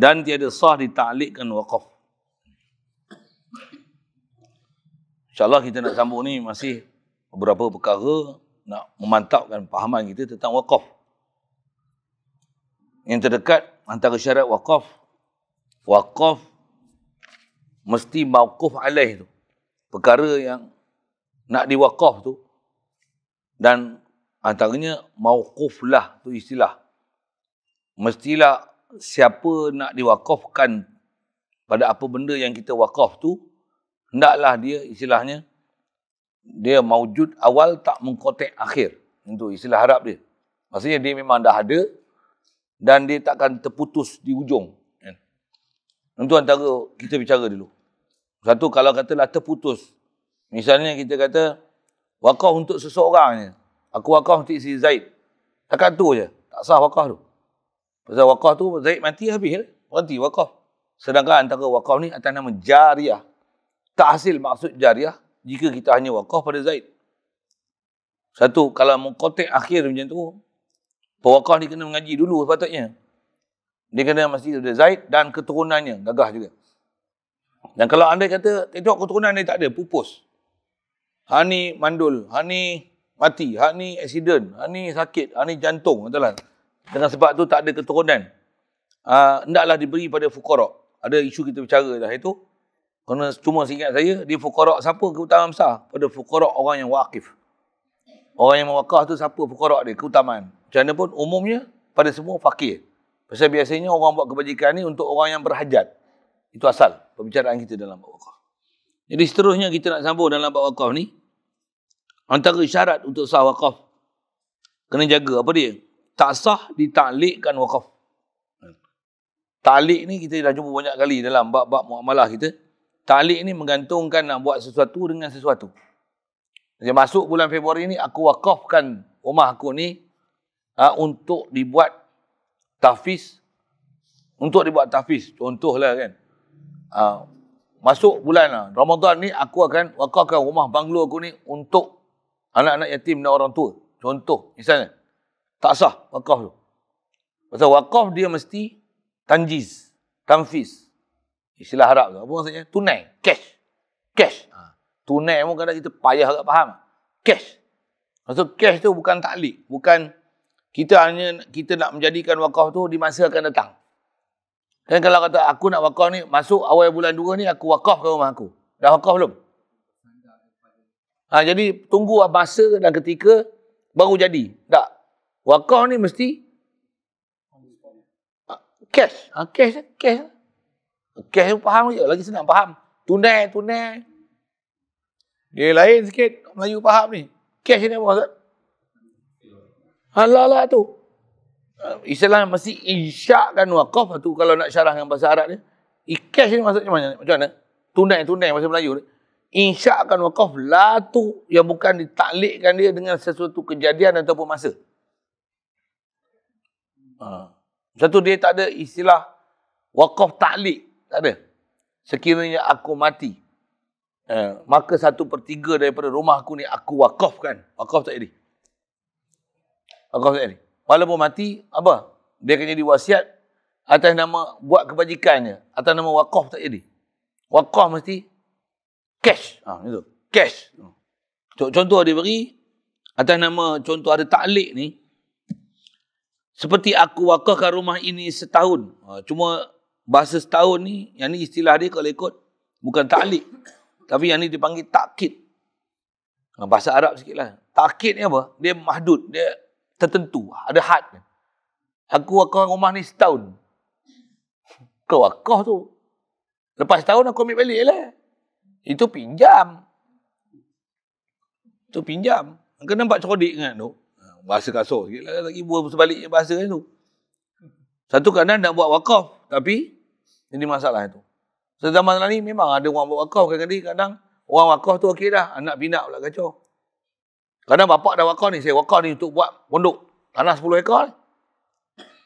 dan tiada sah ditaklikkan wakaf. InsyaAllah kita nak sambung ni masih beberapa perkara nak memantapkan pahaman kita tentang wakaf. Yang terdekat antara syarat wakaf, wakaf mesti mawkuf alaih tu. Perkara yang nak diwakaf tu dan antaranya mawkuflah tu istilah. Mestilah siapa nak diwakafkan pada apa benda yang kita wakaf tu, hendaklah dia istilahnya dia maujud awal tak mengkotek akhir. Itu istilah harap dia. Maksudnya dia memang dah ada dan dia takkan terputus di ujung. Itu antara kita bicara dulu. Satu kalau katalah terputus. Misalnya kita kata wakaf untuk seseorang je. Aku wakaf untuk si Zaid. Takkan tu je. Tak sah wakaf tu. Pasal wakaf tu Zaid mati habis. Berhenti wakaf. Sedangkan antara wakaf ni atas nama jariah. Tak hasil maksud jariah jika kita hanya wakaf pada Zaid. Satu, kalau mengkotek akhir macam tu, pewakaf ni kena mengaji dulu sepatutnya. Dia kena mesti ada Zaid dan keturunannya. Gagah juga. Dan kalau anda kata, tengok keturunan dia tak ada, pupus. Ha ni mandul, ha ni mati, ha ni accident, ha ni sakit, ha ni jantung. Betul Dengan sebab tu tak ada keturunan. Uh, diberi pada fukorok. Ada isu kita bicara dah itu. Kerana cuma seingat saya, di fukorok siapa keutamaan besar? Pada fukorok orang yang wakif. Orang yang mewakaf tu siapa fukorok dia? Keutamaan. Macam mana pun umumnya pada semua fakir. Pasal biasanya orang buat kebajikan ni untuk orang yang berhajat. Itu asal pembicaraan kita dalam bab wakaf. Jadi seterusnya kita nak sambung dalam bab wakaf ni. Antara syarat untuk sah wakaf. Kena jaga apa dia? Tak sah ditaklikkan wakaf. Taklik ni kita dah jumpa banyak kali dalam bab-bab muamalah kita. Taklik ni menggantungkan nak buat sesuatu dengan sesuatu. Jadi masuk bulan Februari ni aku wakafkan rumah aku ni ha, untuk dibuat tahfiz. Untuk dibuat tahfiz. Contohlah kan. Uh, masuk bulan lah. Ramadan ni aku akan wakafkan rumah banglo aku ni untuk anak-anak yatim dan orang tua. Contoh misalnya. Tak sah wakaf tu. Pasal wakaf dia mesti tanjiz, tanfiz. Istilah harap tu. Apa maksudnya? Tunai, cash. Cash. Ha. Tunai pun kadang kita payah agak faham. Cash. Maksud cash tu bukan taklik. Bukan kita hanya kita nak menjadikan wakaf tu di masa akan datang. Dan kalau kata aku nak wakaf ni, masuk awal bulan 2 ni, aku wakaf ke rumah aku. Dah wakaf belum? Ha, jadi tunggu masa dan ketika baru jadi. Tak. Wakaf ni mesti cash. Ha, cash, cash. Cash faham je. Lagi senang faham. Tunai, tunai. Dia lain sikit. Melayu faham ni. Cash ni apa maksud? Alah lah tu. Islam mesti insyakan wakaf tu kalau nak syarah dengan bahasa Arab ni. Ikash ni maksudnya macam mana? Macam mana? Tunai, tunai bahasa Melayu ni. Insyakan wakaf la tu yang bukan ditaklikkan dia dengan sesuatu kejadian ataupun masa. Ha. Satu dia tak ada istilah wakaf taklik. Tak ada. Sekiranya aku mati. Eh, maka satu per tiga daripada rumah aku ni aku wakafkan. Wakaf tak jadi. Wakaf tak jadi. Walaupun mati, apa? Dia akan jadi wasiat atas nama buat kebajikannya. Atas nama wakaf tak jadi. Wakaf mesti cash. Ha, itu. Cash. Contoh dia beri, atas nama contoh ada taklik ni, seperti aku wakafkan rumah ini setahun. Ha, cuma bahasa setahun ni, yang ni istilah dia kalau ikut, bukan taklik. Tapi yang ni dipanggil takkid. Ha, bahasa Arab sikit lah. Takkid ni apa? Dia mahdud. Dia tertentu. Ada had. Aku wakaf rumah ni setahun. Kau wakaf tu. Lepas setahun aku ambil balik lah. Itu pinjam. Itu pinjam. Kau nampak cerdik kan tu? Bahasa kasut sikit lah. Buat sebaliknya bahasa tu. Satu kadang nak buat wakaf. Tapi, ini masalah itu. Sezaman ni memang ada orang buat wakaf. Kadang-kadang kadang orang wakaf tu okey dah. Anak pinak pula kacau. Kadang bapak dah wakaf ni, saya wakaf ni untuk buat pondok. Tanah 10 ekor ni.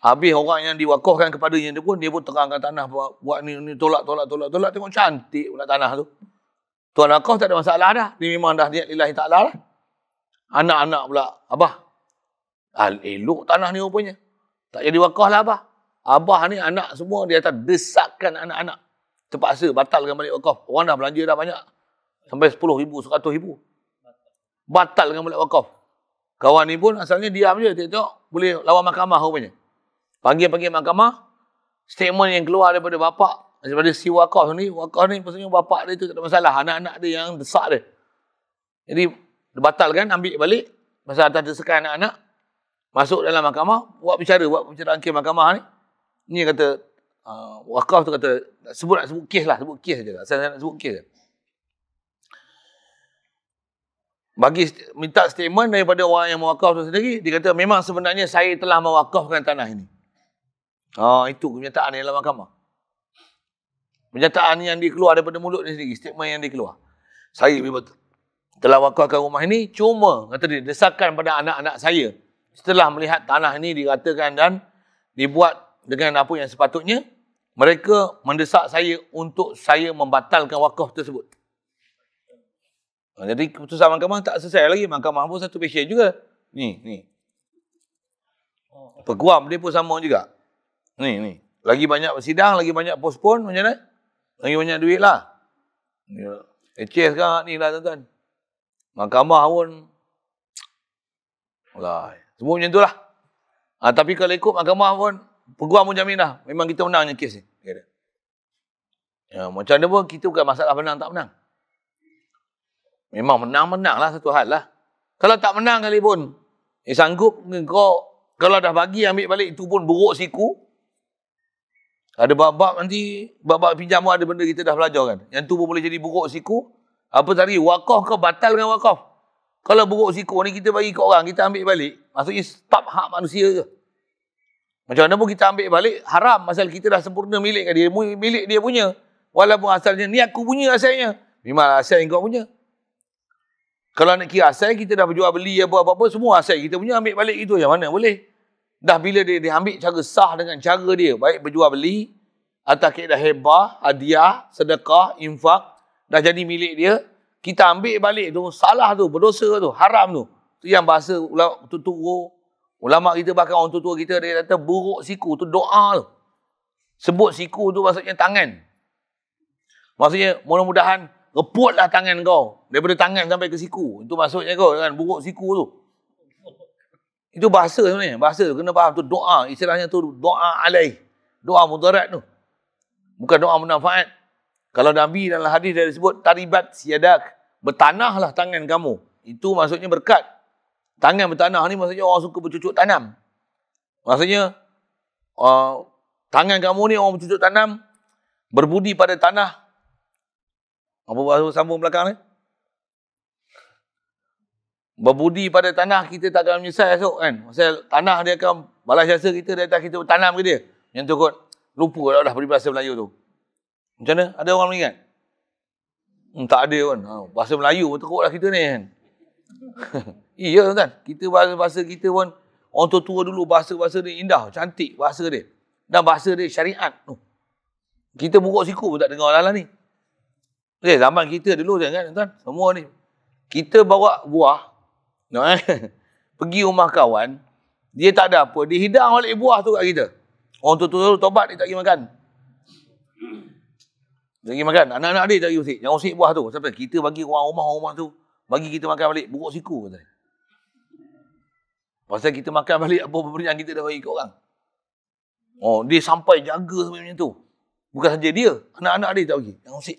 Habis orang yang diwakafkan kepadanya dia pun, dia pun terangkan tanah buat, buat ni, ni, tolak, tolak, tolak, tolak. Tengok cantik pula tanah tu. Tuan wakaf tak ada masalah dah. Dia memang dah niat lillahi ta'ala lah. Anak-anak pula, Abah. Al elok tanah ni rupanya. Tak jadi wakaf lah Abah. Abah ni anak semua dia atas desakan anak-anak. Terpaksa batalkan balik wakaf. Orang dah belanja dah banyak. Sampai 10 ribu, 100 ribu. Batalkan balik wakaf. Kawan ni pun asalnya diam je. Tengok, boleh lawan mahkamah rupanya. Panggil-panggil mahkamah. Statement yang keluar daripada bapak. Daripada si wakaf ni. Wakaf ni maksudnya bapak dia tu tak ada masalah. Anak-anak dia yang desak dia. Jadi, batalkan, ambil balik. Masa atas desakan anak-anak. Masuk dalam mahkamah, buat bicara, buat bicara angkir mahkamah ni. Ni kata, uh, wakaf tu kata, sebut nak sebut kes lah, sebut kes je lah. Saya nak sebut kes je. Bagi minta statement daripada orang yang mewakaf tu sendiri, dia kata memang sebenarnya saya telah mewakafkan tanah ini. Oh, itu kenyataan dalam mahkamah. Kenyataan yang dikeluar daripada mulut dia sendiri, statement yang dikeluar. Saya memang telah wakafkan rumah ini, cuma kata dia, desakan pada anak-anak saya setelah melihat tanah ini diratakan dan dibuat dengan apa yang sepatutnya, mereka mendesak saya untuk saya membatalkan wakaf tersebut. Jadi keputusan mahkamah tak selesai lagi. Mahkamah pun satu pasien juga. Ni, ni. Peguam dia pun sama juga. Ni, ni. Lagi banyak bersidang, lagi banyak postpone macam mana? Lagi banyak duit lah. HS sekarang ni lah tuan-tuan. Mahkamah pun. Alah. Semua macam itulah. Ha, tapi kalau ikut mahkamah pun, peguam pun jamin dah. Memang kita menangnya kes ni. Ya, macam mana pun, kita bukan masalah menang tak menang. Memang menang-menang lah satu hal lah. Kalau tak menang kali pun, eh sanggup kau, kalau dah bagi ambil balik, itu pun buruk siku. Ada bab-bab nanti, bab-bab pinjam pun ada benda kita dah belajar kan. Yang tu pun boleh jadi buruk siku. Apa tadi, wakaf kau batal dengan wakaf. Kalau buruk siku ni kita bagi ke orang, kita ambil balik. Maksudnya stop hak manusia ke? Macam mana pun kita ambil balik, haram. Pasal kita dah sempurna milik dia. Milik dia punya. Walaupun asalnya, ni aku punya asalnya. Memang asal yang kau punya. Kalau nak kira asal, kita dah berjual beli apa-apa, semua asal kita punya ambil balik itu. Yang mana boleh? Dah bila dia, dia ambil cara sah dengan cara dia. Baik berjual beli, atau dah hebah, hadiah, sedekah, infak. Dah jadi milik dia kita ambil balik tu, salah tu, berdosa tu, haram tu. Tu yang bahasa ulama tua Ulama kita bahkan orang tua kita dia kata buruk siku tu doa tu. Sebut siku tu maksudnya tangan. Maksudnya mudah-mudahan reputlah tangan kau daripada tangan sampai ke siku. Itu maksudnya kau kan buruk siku tu. Itu bahasa sebenarnya. Bahasa kena faham tu doa. Istilahnya tu doa alaih. Doa mudarat tu. Bukan doa munafaat. Kalau Nabi dalam hadis dia disebut taribat siadak, bertanahlah tangan kamu. Itu maksudnya berkat. Tangan bertanah ni maksudnya orang suka bercucuk tanam. Maksudnya uh, tangan kamu ni orang bercucuk tanam berbudi pada tanah. Apa bahasa sambung belakang ni? Berbudi pada tanah kita tak akan menyesal esok kan. Pasal tanah dia akan balas jasa kita dari atas kita bertanam ke dia. Yang tu kot lupa dah dah peribahasa Melayu tu. Macam mana? Ada orang mengingat? Hmm, tak ada pun. Ha, bahasa Melayu pun teruklah kita ni kan. iya kan? Kita bahasa-bahasa kita pun orang tua-tua dulu bahasa-bahasa dia indah, cantik bahasa dia. Dan bahasa dia syariat. Oh. Kita buruk siku pun tak dengar lah, ni. Okay, zaman kita dulu kan tuan, semua ni. Kita bawa buah. No, eh? Pergi rumah kawan. Dia tak ada apa. Dia hidang balik buah tu kat kita. Orang tua-tua dulu tobat dia tak pergi makan. Bagi makan. Anak-anak dia cari usik. Yang usik buah tu. Sampai kita bagi orang rumah rumah tu. Bagi kita makan balik. Buruk siku. Kata. Pasal kita makan balik apa-apa yang kita dah bagi ke orang. Oh, dia sampai jaga sampai macam tu. Bukan saja dia. Anak-anak dia tak bagi. Yang usik.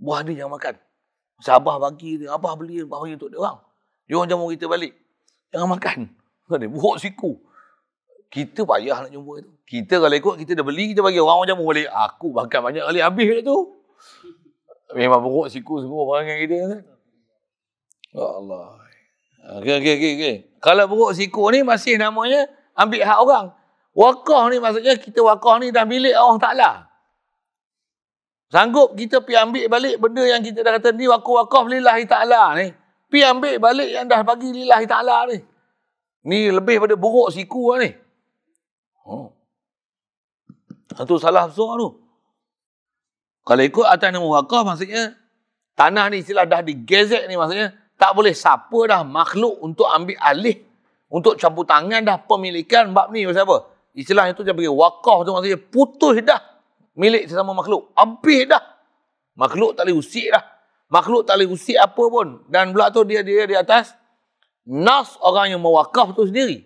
Buah dia jangan makan. Pasal abah bagi dia. Abah beli abah bagi untuk dia orang. Dia orang jamu kita balik. Jangan makan. Kata, buruk siku. Kita payah nak jumpa itu. Kita kalau ikut, kita dah beli, kita bagi orang macam boleh. Aku makan banyak kali habis tu. Memang buruk siku semua orang yang kita. Kan? Ya Allah. Okey, okey, okey. Okay. Kalau buruk siku ni masih namanya ambil hak orang. Wakah ni maksudnya kita wakah ni dah milik Allah Ta'ala. Sanggup kita pergi ambil balik benda yang kita dah kata ni wakaf-wakaf lillahi ta'ala ni. Pergi ambil balik yang dah bagi lillahi ta'ala ni. Ni lebih pada buruk siku lah ni. Oh. Itu salah besar tu. Kalau ikut atas nama wakaf maksudnya tanah ni istilah dah digezek ni maksudnya tak boleh siapa dah makhluk untuk ambil alih untuk campur tangan dah pemilikan bab ni pasal apa? Istilahnya tu dia bagi wakaf tu maksudnya putus dah milik sesama makhluk. Habis dah. Makhluk tak boleh usik dah. Makhluk tak boleh usik apa pun. Dan pula tu dia dia di atas nas orang yang mewakaf tu sendiri.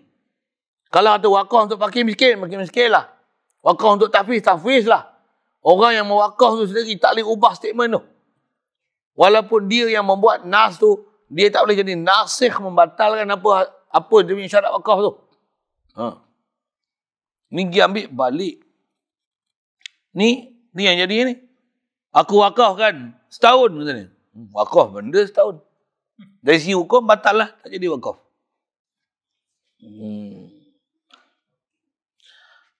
Kalau ada wakaf untuk fakir miskin, fakir miskin lah. Wakaf untuk tafiz, tafiz lah. Orang yang mewakaf tu sendiri tak boleh ubah statement tu. Walaupun dia yang membuat nas tu, dia tak boleh jadi nasih membatalkan apa apa demi syarat wakaf tu. Ha. Ni dia ambil balik. Ni, ni yang jadi ni. Aku wakaf kan setahun katanya. Hmm, wakaf benda setahun. Dari segi hukum batal lah tak jadi wakaf. Hmm.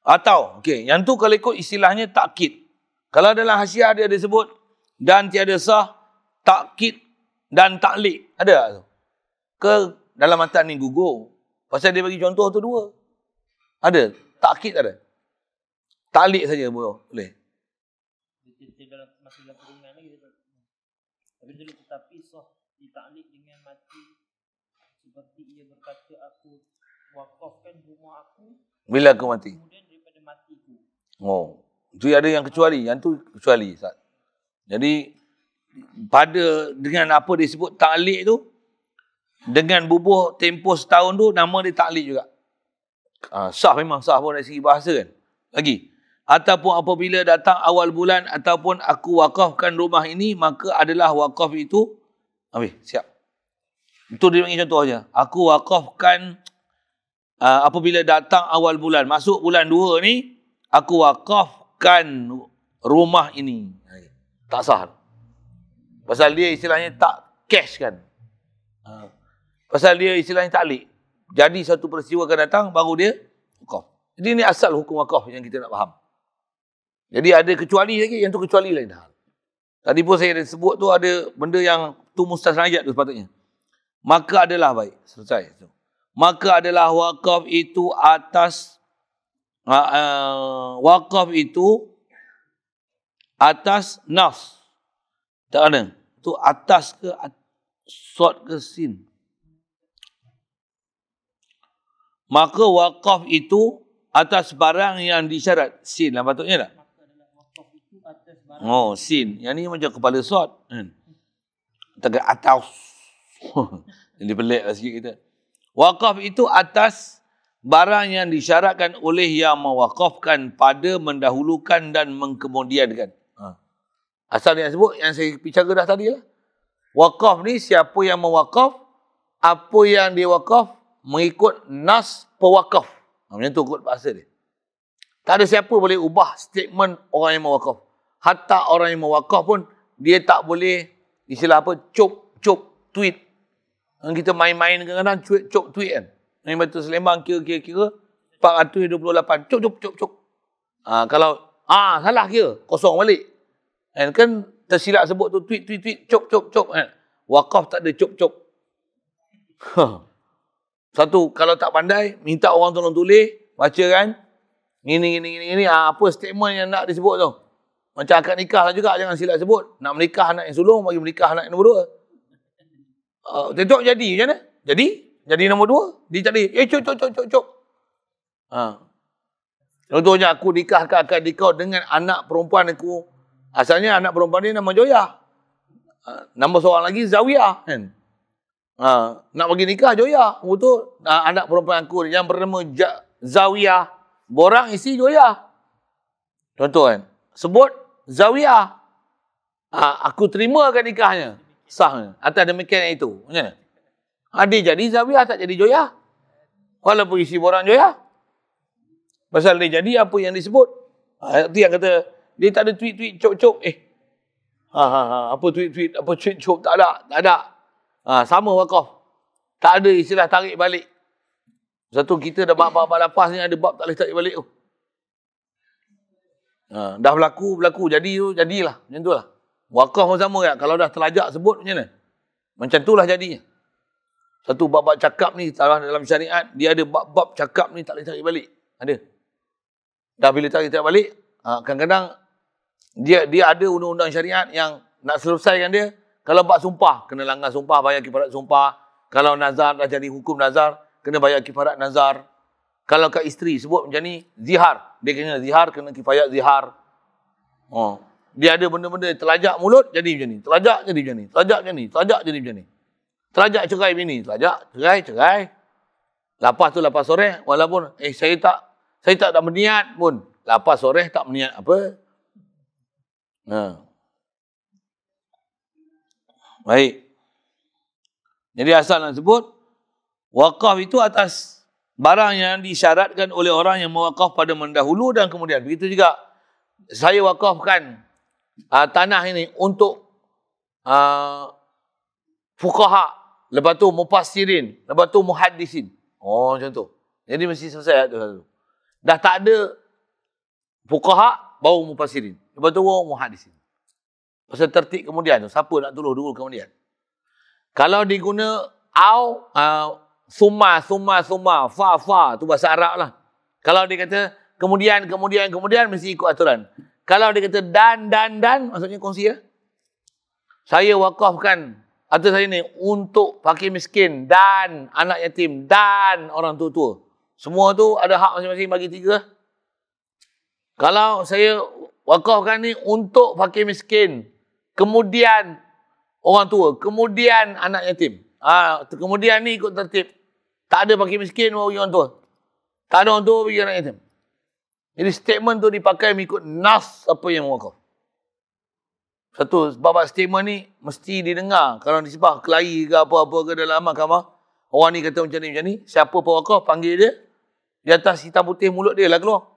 Atau, okey, yang tu kalau ikut istilahnya takkid. Kalau dalam hasiah dia disebut dan tiada sah takkid dan taklik. Ada tak tu? Ke dalam matan ni gugur? Pasal dia bagi contoh tu dua. Ada? Takkid ada? Taklik saja boleh. Tapi dulu tetapi sah ditaklik dengan mati seperti ia berkata aku wakafkan rumah aku Bila aku mati? kemudian daripada matiku. Oh. Itu ada yang kecuali. Yang tu kecuali. Jadi, pada dengan apa disebut taklik tu, dengan bubuh tempoh setahun tu, nama dia taklik juga. Uh, sah memang sah pun dari segi bahasa kan. Lagi. Ataupun apabila datang awal bulan ataupun aku wakafkan rumah ini, maka adalah wakaf itu. Habis, siap. Itu dia bagi contoh aja. Aku wakafkan uh, apabila datang awal bulan. Masuk bulan dua ni, aku wakafkan rumah ini. Tak sah. Pasal dia istilahnya tak cash kan. Uh, pasal dia istilahnya taklik. Jadi satu peristiwa akan datang, baru dia wakaf. Jadi ini asal hukum wakaf yang kita nak faham. Jadi ada kecuali lagi, yang tu kecuali lain hal. Tadi pun saya sebut tu ada benda yang tu mustasnayat tu sepatutnya. Maka adalah baik. Selesai. Maka adalah wakaf itu atas uh, uh, wakaf itu atas nas. Tak ada. Tu atas ke sod ke sin. Maka wakaf itu atas barang yang disyarat. Sin lah patutnya tak? Oh, sin. Yang ni macam kepala sod. Kan? Tegak atas. Jadi pelik lah sikit kita. Wakaf itu atas barang yang disyaratkan oleh yang mewakafkan pada mendahulukan dan mengkemudiankan. Ha. Asal yang sebut, yang saya bicara dah tadi lah. Wakaf ni siapa yang mewakaf, apa yang dia wakaf, mengikut nas pewakaf. Ha, macam tu kot bahasa dia. Tak ada siapa boleh ubah statement orang yang mewakaf. Hatta orang yang mewakaf pun, dia tak boleh, istilah apa, cop, cop, tweet. Yang kita main-main kadang-kadang, cop, cop, tweet kan. Yang Batu Selembang kira-kira 428. Cop, cop, cop, cop. Ha, kalau, ah salah kira, kosong balik. Kan, kan tersilap sebut tu tweet, tweet, tweet, cop, cop, cop. Kan. Wakaf tak ada cop, cop. Satu, kalau tak pandai, minta orang tolong tulis, baca kan. Gini, gini, gini, gini. Ha, apa statement yang nak disebut tu? Macam akad nikah lah juga, jangan silap sebut. Nak menikah anak yang sulung, bagi menikah anak yang nombor dua. Uh, Tengok jadi macam mana? Jadi? Jadi nombor dua? Dia boleh. Eh, cok, cok, cok, cok, cok. Ha. Contohnya aku nikahkan akad nikah dengan anak perempuan aku. Asalnya anak perempuan ni nama Joya. Ha. Nama seorang lagi Zawiyah. Kan? Ha. Nak bagi nikah Joya. Itu ha, anak perempuan aku yang bernama ja, Zawiyah. Borang isi Joya. Contoh kan. Sebut Zawiyah. Ha, aku terima akad nikahnya. Sah. Atas demikian itu. Macam mana? Adik jadi Zawiyah tak jadi Joya. Walaupun isi borang Joya. Pasal dia jadi apa yang disebut. Ha, itu yang kata, dia tak ada tweet-tweet cop-cop. Eh, ha, ha, ha, apa tweet-tweet, apa tweet cop, tak ada. Tak ada. Ha, sama wakaf. Tak ada istilah tarik balik. Satu kita dah bab-bab lapas ni ada bab tak boleh tarik balik tu. Ha, dah berlaku, berlaku. Jadi tu, jadilah. Macam tu lah. Wakaf pun sama kan. Kalau dah terlajak sebut macam mana? Macam tu lah jadinya. Satu bab-bab cakap ni dalam syariat, dia ada bab-bab cakap ni tak boleh tarik balik. Ada. Dah bila tarik, tarik balik, ha, kadang-kadang dia dia ada undang-undang syariat yang nak selesaikan dia, kalau bab sumpah, kena langgar sumpah, bayar kifarat sumpah. Kalau nazar dah jadi hukum nazar, kena bayar kifarat nazar. Kalau kat isteri sebut macam ni, zihar. Dia kena zihar, kena kifayat zihar. Oh. Dia ada benda-benda terlajak mulut, jadi macam ni. Terlajak jadi macam ni. Terlajak macam ni. Terlajak jadi macam ni. Terlajak cerai bini. Terlajak, cerai, cerai. Lepas tu, lepas sore, walaupun, eh saya tak, saya tak ada berniat pun. Lepas sore, tak berniat apa. Baik. Jadi asal nak sebut, wakaf itu atas barang yang disyaratkan oleh orang yang mewakaf pada mendahulu dan kemudian. Begitu juga, saya wakafkan uh, tanah ini untuk uh, fukaha, lepas tu mufassirin, lepas tu muhaddisin. Oh macam tu. Jadi mesti selesai tu. Dah tak ada fukaha, baru mufassirin. Lepas tu baru muhaddisin. Pasal tertib kemudian tu. Siapa nak tolong dulu kemudian. Kalau diguna au, uh, summa, summa, summa, fa, fa. tu bahasa Arab lah. Kalau dia kata kemudian, kemudian, kemudian, mesti ikut aturan. Kalau dia kata dan, dan, dan, maksudnya kongsi ya. Saya wakafkan atau saya ni untuk fakir miskin dan anak yatim dan orang tua-tua. Semua tu ada hak masing-masing bagi tiga. Kalau saya wakafkan ni untuk fakir miskin, kemudian orang tua, kemudian anak yatim. Ha, kemudian ni ikut tertib. Tak ada fakir miskin bagi orang tua. Tak ada orang tua bagi anak yatim. Jadi statement tu dipakai mengikut nas apa yang wakaf. Satu, sebab statement ni mesti didengar. Kalau disebab kelahi ke apa-apa ke dalam mahkamah. Orang ni kata macam ni, macam ni. Siapa pun wakaf, panggil dia. Di atas hitam putih mulut dia lah keluar.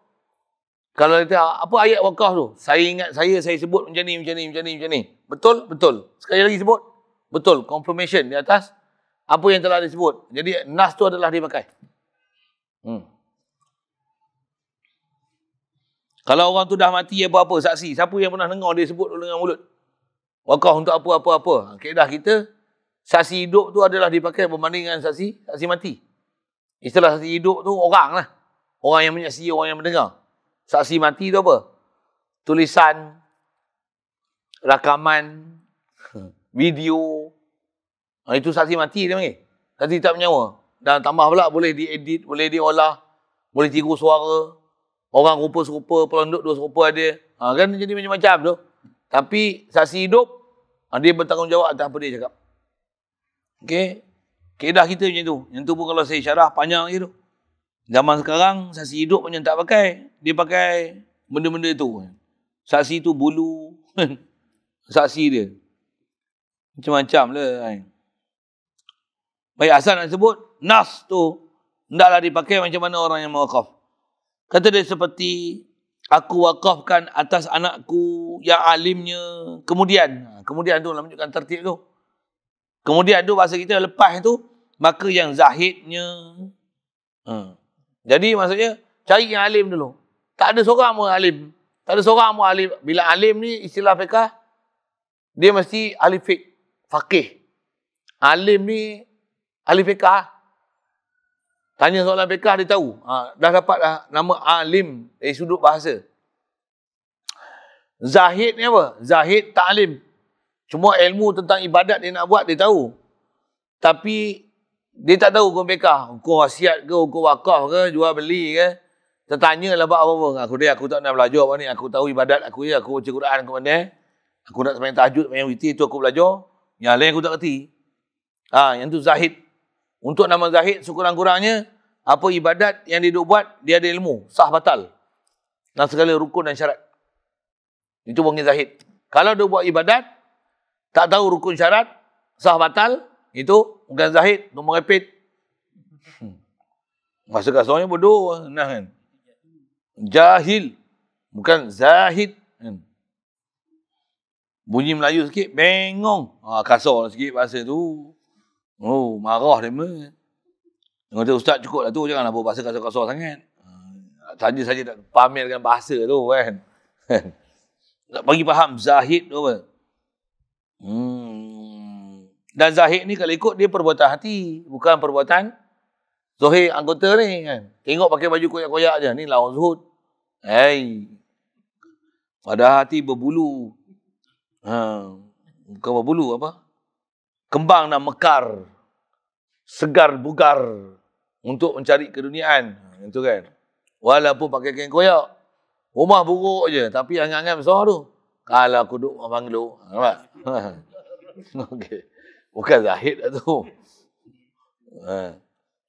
Kalau dia apa ayat wakaf tu? Saya ingat saya, saya sebut macam ni, macam ni, macam ni, macam ni. Betul? Betul. Sekali lagi sebut. Betul. Confirmation di atas. Apa yang telah disebut. Jadi nas tu adalah dipakai. Hmm. Kalau orang tu dah mati apa-apa saksi, siapa yang pernah dengar dia sebut dengan mulut? Wakaf untuk apa-apa-apa. Kaedah kita, saksi hidup tu adalah dipakai berbanding dengan saksi, saksi mati. Istilah saksi hidup tu orang lah. Orang yang menyaksikan, orang yang mendengar. Saksi mati tu apa? Tulisan, rakaman, video. Ha, itu saksi mati dia panggil. Saksi tak menyawa. Dan tambah pula boleh diedit, boleh diolah, boleh tiru suara, Orang rupa serupa, pelondok dua serupa ada. Ha, kan jadi macam-macam tu. Tapi saksi hidup, ha, dia bertanggungjawab atas apa dia cakap. Okey. Kedah kita macam tu. Yang tu pun kalau saya syarah panjang lagi tu. Zaman sekarang, saksi hidup macam tak pakai. Dia pakai benda-benda tu. Saksi tu bulu. saksi dia. Macam-macam lah. Kan. Baik, asal nak sebut, nas tu, hendaklah dipakai macam mana orang yang mewakaf. Kata dia seperti aku wakafkan atas anakku yang alimnya kemudian. Ha, kemudian tu lah menunjukkan tertib tu. Kemudian tu bahasa kita lepas tu maka yang zahidnya. Hmm. Jadi maksudnya cari yang alim dulu. Tak ada seorang pun alim. Tak ada seorang pun alim. Bila alim ni istilah fiqah dia mesti ahli fiqh, faqih. Alim ni ahli fiqah. Tanya soalan fiqah dia tahu. Ha, dah dapat dah nama alim dari sudut bahasa. Zahid ni apa? Zahid ta'lim. Cuma ilmu tentang ibadat dia nak buat dia tahu. Tapi dia tak tahu hukum fiqah. Hukum wasiat ke, hukum wakaf ke, jual beli ke. Tertanya lah buat apa-apa. Aku dia, aku tak nak belajar apa ni. Aku tahu ibadat aku ya. Aku baca Quran ke mana. Aku nak semayang tahajud, semayang witir tu aku belajar. Yang lain aku tak kerti. Ha, yang tu Zahid. Untuk nama Zahid sekurang-kurangnya apa ibadat yang dia buat dia ada ilmu sah batal dan segala rukun dan syarat. Itu panggil Zahid. Kalau dia buat ibadat tak tahu rukun syarat sah batal itu bukan Zahid, tu merepit. Hmm. Masa kasarnya bodoh nah kan. Jahil bukan Zahid. Hmm. Bunyi Melayu sikit, bengong. Ha, kasar sikit bahasa tu. Oh, marah dia. Dia kata, Ustaz cukup lah tu, janganlah buat bahasa kasar-kasar sangat. Saja-saja nak pamerkan bahasa tu kan. nak bagi faham zahid tu apa. Hmm. Dan zahid ni kalau ikut dia perbuatan hati, bukan perbuatan Zohir anggota ni kan. Tengok pakai baju koyak-koyak je. Ni lawan zuhud. Hei. Pada hati berbulu. Ha. Bukan berbulu apa? Kembang dan mekar. Segar bugar. untuk mencari keduniaan. Ha, itu kan. Walaupun pakai kain koyak. Rumah buruk je. Tapi angan-angan besar tu. Kalau aku duduk rumah banglo. Ha, nampak? Okey. Bukan zahid lah tu. Ha.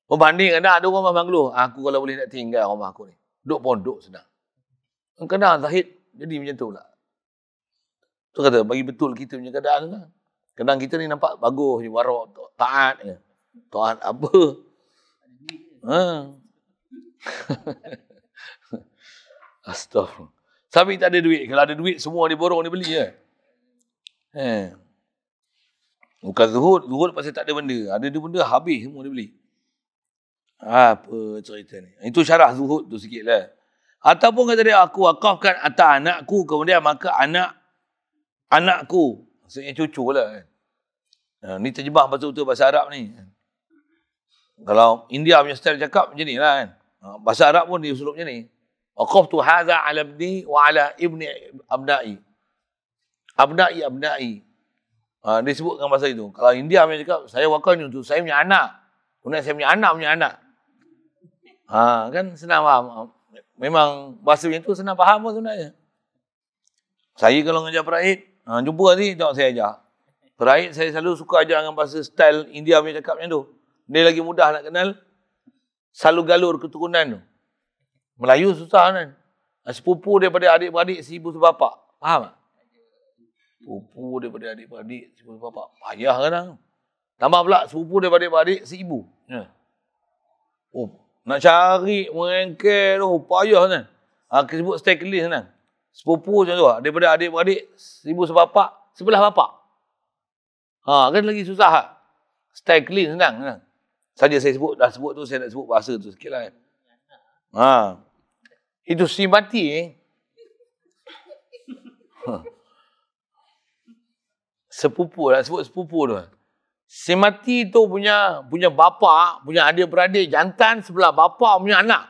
Berbanding kena ada rumah banglo. Aku kalau boleh nak tinggal rumah aku ni. Duduk pondok senang. Kena zahid. Jadi macam tu lah. Tu kata bagi betul kita punya keadaan lah. Kadang kita ni nampak bagus je warak taat je. Taat apa? Ha. Astaghfirullah. Sampai tak ada duit. Kalau ada duit semua dia borong dia beli je. Eh. Bukan zuhud. Zuhud pasal tak ada benda. Ada dia benda habis semua dia beli. Apa cerita ni? Itu syarah zuhud tu sikit lah. Ataupun kata dia aku wakafkan atas anakku kemudian maka anak anakku. Maksudnya cucu lah kan. Ha, ni terjemah betul-betul bahasa Arab ni. Kalau India punya style cakap macam ni lah kan. Ha, bahasa Arab pun dia usul macam ni. Waqaf tu hadha ala ibni wa ala ibni abna'i. Abna'i abna'i. Ha, dia sebut dengan bahasa itu. Kalau India punya cakap, saya wakaf ni untuk saya punya anak. Kemudian saya punya anak punya anak. Ha, kan senang faham. Memang bahasa macam tu senang faham pun sebenarnya. Saya kalau ngajar peraid, ha, jumpa nanti, tengok saya ajar. Peraid saya selalu suka ajar dengan bahasa style India punya cakap macam tu. Dia lagi mudah nak kenal. Selalu galur keturunan tu. Melayu susah kan. Sepupu daripada adik-beradik seibu sebapak. Faham tak? Sepupu daripada adik-beradik seibu sebapak. Payah kan? Tambah pula sepupu daripada adik-beradik seibu. Ya. Oh, nak cari merengkel tu payah kan? Ha, kita sebut stay clean kan? Sepupu macam tu lah. Daripada adik-beradik seibu sebapak. Sebelah bapak. Ha, kan lagi susah ha? Style clean senang. senang. Saja saya sebut, dah sebut tu, saya nak sebut bahasa tu sikit lah. Kan? Ha. Itu si mati eh. Ha. Sepupu lah, sebut sepupu tu. Si mati tu punya punya bapa, punya adik-beradik jantan sebelah bapa punya anak.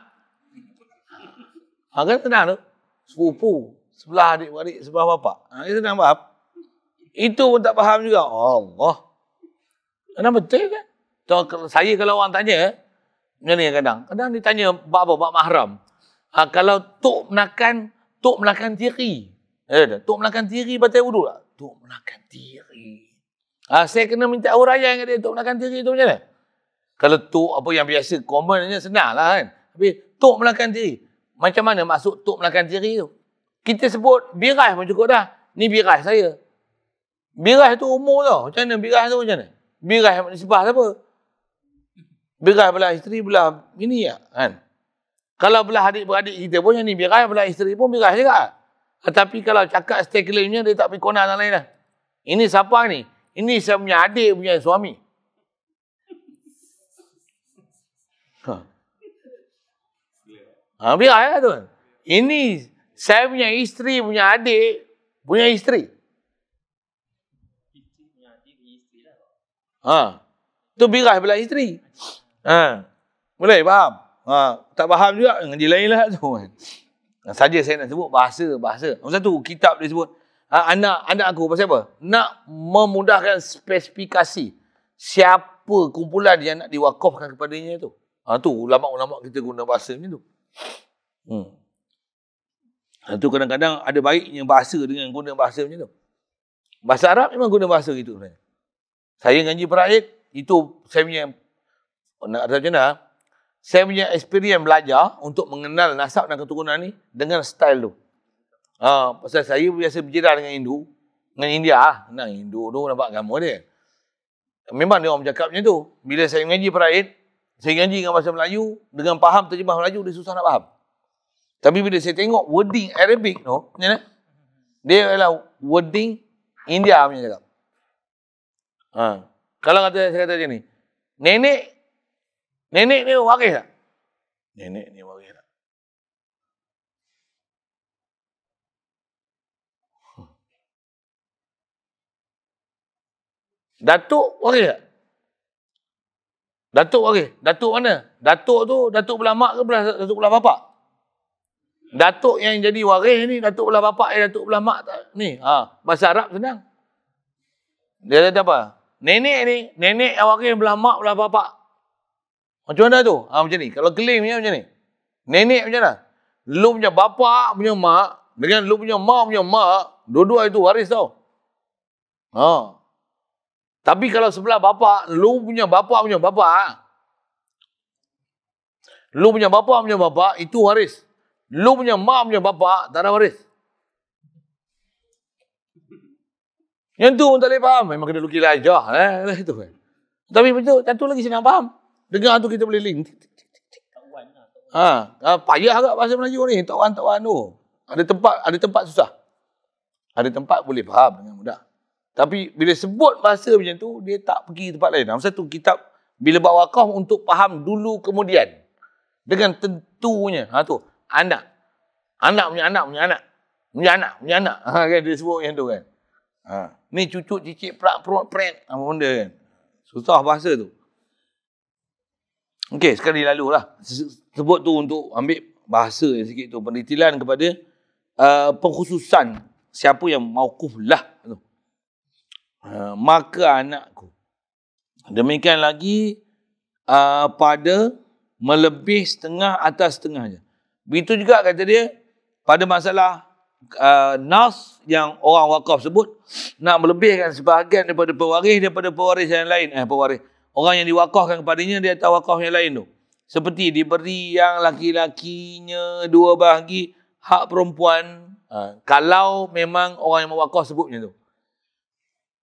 Ha, kan senang tu. Sepupu, sebelah adik-beradik, sebelah bapa. Ha, itu senang faham. Itu pun tak faham juga. Allah. Kenapa betul kan? Saya kalau orang tanya, ni kadang. Kadang dia tanya bab apa, bab mahram. Ha, kalau tok menakan, tok menakan tiri. Eh, tok menakan tiri batal wuduk tak? Tok menakan tiri. Ha, saya kena minta uraian dengan dia, tok menakan tiri tu macam mana? Kalau tok apa yang biasa, commonnya senang lah kan. Tapi tok menakan tiri. Macam mana maksud tok menakan tiri tu? Kita sebut birai pun cukup dah. Ni birai saya. Birah tu umur tau. Macam mana birah tu macam mana? Birah nisbah apa? Birah belah isteri belah ini ya, kan? Kalau belah adik-beradik kita pun yang ni birah belah isteri pun birah juga. Tetapi kalau cakap stakelernya dia tak pergi konar dan lain lah. Ini siapa ni? Ini saya punya adik punya suami. Ha. Ha, birah lah tu. Ini saya punya isteri punya adik punya isteri. Ha. Tu birah belah isteri. Ha. Boleh faham? Ha. Tak faham juga dengan dia lain lah tu. Saja saya nak sebut bahasa, bahasa. Nombor satu, kitab dia sebut. Ha, anak anak aku pasal apa? Nak memudahkan spesifikasi siapa kumpulan yang nak diwakafkan kepadanya tu. Ha, tu ulama-ulama kita guna bahasa macam tu. Hmm. Ha, tu kadang-kadang ada baiknya bahasa dengan guna bahasa macam tu. Bahasa Arab memang guna bahasa gitu sebenarnya. Saya ngaji peraid, itu saya punya, nak kata macam mana, saya punya experience belajar untuk mengenal nasab dan keturunan ni dengan style tu. Ha, pasal saya biasa berjiran dengan Hindu, dengan India lah. Nah, Hindu tu nampak agama dia. Memang dia orang bercakap macam tu. Bila saya ngaji peraid, saya ngaji dengan bahasa Melayu, dengan faham terjemah Melayu, dia susah nak faham. Tapi bila saya tengok wording Arabic tu, macam Dia adalah wording India punya cakap. Ha. Kalau kata saya kata macam ni. Nenek nenek ni waris tak? Nenek ni waris tak? Datuk waris tak? Datuk waris. Datuk mana? Datuk tu datuk belah mak ke belah datuk belah bapak? Datuk yang jadi waris ni datuk belah bapak eh datuk belah mak tak? Ni, ha, bahasa Arab senang. Dia kata apa? Nenek ni, nenek yang wakil belah mak, belah bapak. Macam mana tu? Ha, macam ni. Kalau claim ni macam ni. Nenek macam mana? Lu punya bapa punya mak dengan lu punya mak punya mak, dua-dua itu waris tau. Ha. Tapi kalau sebelah bapa, lu punya bapa punya bapa, lu punya bapa punya bapa itu waris. Lu punya mak punya bapa tak ada waris. Yang tu pun tak boleh faham. Memang kena lukis aja. Eh, itu kan. Tapi betul, yang tu lagi senang faham. Dengar tu kita boleh link. Ha, ha payah agak bahasa Melayu ni. Tawan tawan tu. Ada tempat, ada tempat susah. Ada tempat boleh faham dengan mudah. Tapi bila sebut bahasa macam tu, dia tak pergi tempat lain. Masa tu kitab bila buat wakaf untuk faham dulu kemudian. Dengan tentunya. Ha tu, anak. Anak punya anak punya anak. Punya anak, punya anak. Ha, kan dia sebut yang tu kan. Ha. Ni cucu cicit perak perut pret. Apa benda kan. Susah bahasa tu. Okey, sekali lalu lah. Sebut tu untuk ambil bahasa yang sikit tu. Pendetilan kepada uh, pengkhususan siapa yang mauquf lah. Tu. Uh, maka anakku. Demikian lagi uh, pada melebih setengah atas setengahnya. Begitu juga kata dia pada masalah uh, nas yang orang wakaf sebut nak melebihkan sebahagian daripada pewaris daripada pewaris yang lain eh pewaris orang yang diwakafkan kepadanya dia atas wakaf yang lain tu. Seperti diberi yang laki-lakinya dua bahagi hak perempuan. Uh, kalau memang orang yang mewakaf sebutnya tu.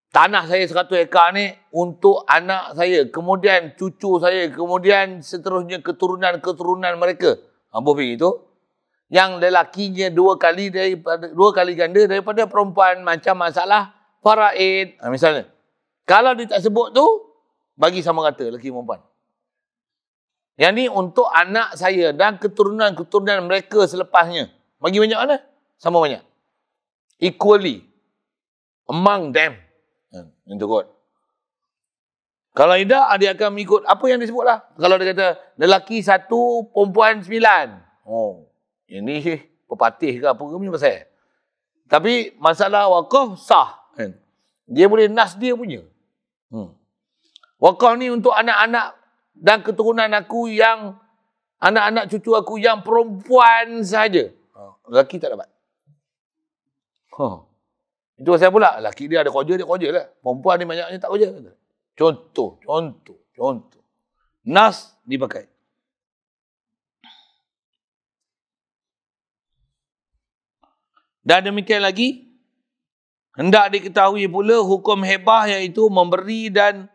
Tanah saya 100 ekar ni untuk anak saya kemudian cucu saya kemudian seterusnya keturunan-keturunan mereka. Apa fikir itu? Yang lelakinya dua kali daripada dua kali ganda daripada perempuan macam masalah faraid. Ha, misalnya. Kalau dia tak sebut tu bagi sama rata lelaki perempuan yang ni untuk anak saya dan keturunan-keturunan mereka selepasnya bagi banyak mana sama banyak equally among them ha, yang kot kalau tidak, dia akan mengikut apa yang disebut lah. Kalau dia kata, lelaki satu, perempuan sembilan. Oh, ini sih pepatih ke apa ke punya pasal. Tapi masalah wakaf sah. Kan? Dia boleh nas dia punya. Hmm. Wakaf ni untuk anak-anak dan keturunan aku yang anak-anak cucu aku yang perempuan saja. Ha. Lelaki tak dapat. Huh. Itu pasal pula. Lelaki dia ada kerja, dia kerja lah. Perempuan ni banyaknya tak kerja. Contoh, contoh, contoh. Nas dipakai. Dan demikian lagi, hendak diketahui pula hukum hebah iaitu memberi dan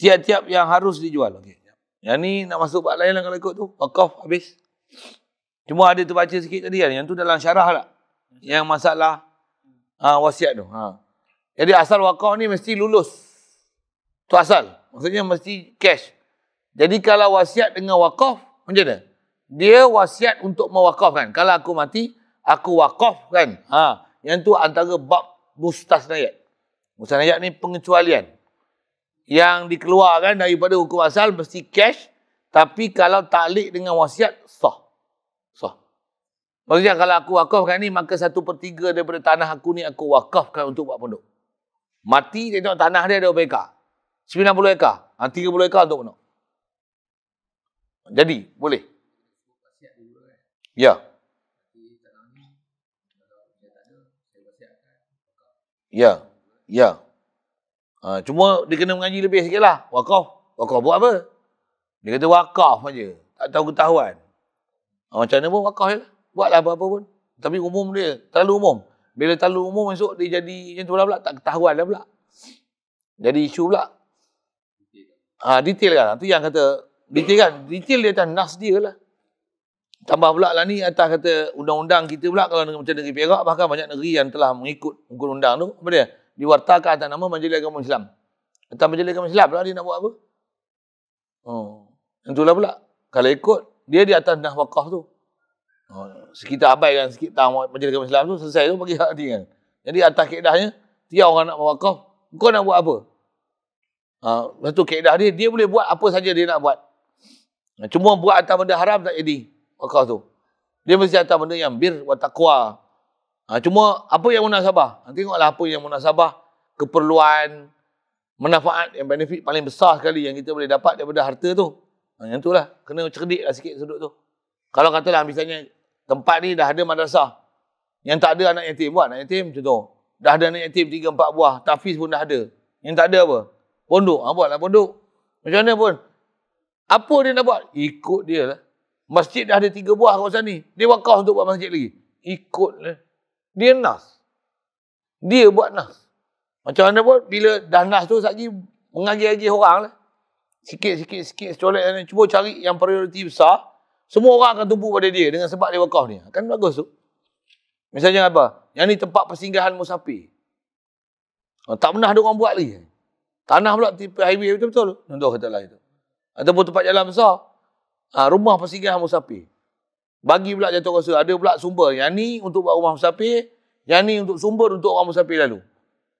tiap-tiap yang harus dijual. Okay. Yang ni nak masuk bab lain lah kalau ikut tu. Wakaf habis. Cuma ada terbaca sikit tadi kan. Yang tu dalam syarah lah. Yang masalah ha, wasiat tu. Ha. Jadi asal wakaf ni mesti lulus. Tu asal. Maksudnya mesti cash. Jadi kalau wasiat dengan wakaf, macam mana? Dia wasiat untuk mewakafkan. Kalau aku mati, aku wakaf kan. Ha, yang tu antara bab mustasnayat. Mustasnayat ni pengecualian. Yang dikeluarkan daripada hukum asal mesti cash. Tapi kalau taklik dengan wasiat, sah. Sah. Maksudnya kalau aku wakafkan ni, maka satu per tiga daripada tanah aku ni aku wakafkan untuk buat pondok. Mati, tengok tanah dia ada berapa ekar? 90 ekar. Ha, 30 ekar untuk pondok. Jadi, boleh. Ya. Ya. Ya. Ha, cuma dia kena mengaji lebih sikit lah. Wakaf. Wakaf buat apa? Dia kata wakaf aja. Tak tahu ketahuan. Ha, macam mana pun wakaf je lah. Buatlah apa-apa pun. Tapi umum dia. Terlalu umum. Bila terlalu umum esok dia jadi macam tu pula. Tak ketahuan dah pula. Jadi isu pula. Ha, detail kan. Itu yang kata. Detail kan. Detail dia atas nas dia lah. Tambah pula lah ni atas kata undang-undang kita pula kalau macam negeri Perak bahkan banyak negeri yang telah mengikut undang-undang tu apa dia? Diwartakan atas nama Majlis Agama Islam. Atas Majlis Agama Islam pula dia nak buat apa? Oh. Itulah pula. Kalau ikut dia di atas nah wakaf tu. Oh. Sekitar abaikan sikit tahu Majlis Agama Islam tu selesai tu bagi hak dia kan. Jadi atas kaedahnya tiap orang nak wakaf kau nak buat apa? Ha, lepas tu kaedah dia, dia boleh buat apa saja dia nak buat. Cuma buat atas benda haram tak jadi wakaf tu. Dia mesti atas benda yang bir wa taqwa. Ha, cuma apa yang munasabah? Ha, tengoklah apa yang munasabah, keperluan, manfaat yang benefit paling besar sekali yang kita boleh dapat daripada harta tu. Ha, yang tu lah. Kena cerdik lah sikit sudut tu. Kalau katalah misalnya tempat ni dah ada madrasah. Yang tak ada anak yatim. Buat anak yatim contoh. Dah ada anak yatim tiga empat buah. Tafiz pun dah ada. Yang tak ada apa? Pondok. Ha, buatlah pondok. Macam mana pun. Apa dia nak buat? Ikut dia lah. Masjid dah ada tiga buah kawasan ni. Dia wakaf untuk buat masjid lagi. Ikut lah. Dia nas. Dia buat nas. Macam mana pun, bila dah nas tu, lagi mengaji-aji orang lah. Sikit-sikit, sikit, secolek. Cuba cari yang prioriti besar. Semua orang akan tumpu pada dia dengan sebab dia wakaf ni. Kan bagus tu. Misalnya apa? Yang ni tempat persinggahan musafir. Oh, tak pernah ada orang buat lagi. Tanah pula tipe highway betul-betul. Contoh kata lah itu. Ataupun tempat jalan besar. Ha, rumah persinggahan musafir. Bagi pula jatuh kuasa. Ada pula sumber. Yang ni untuk buat rumah musafir. Yang ni untuk sumber untuk orang musafir lalu.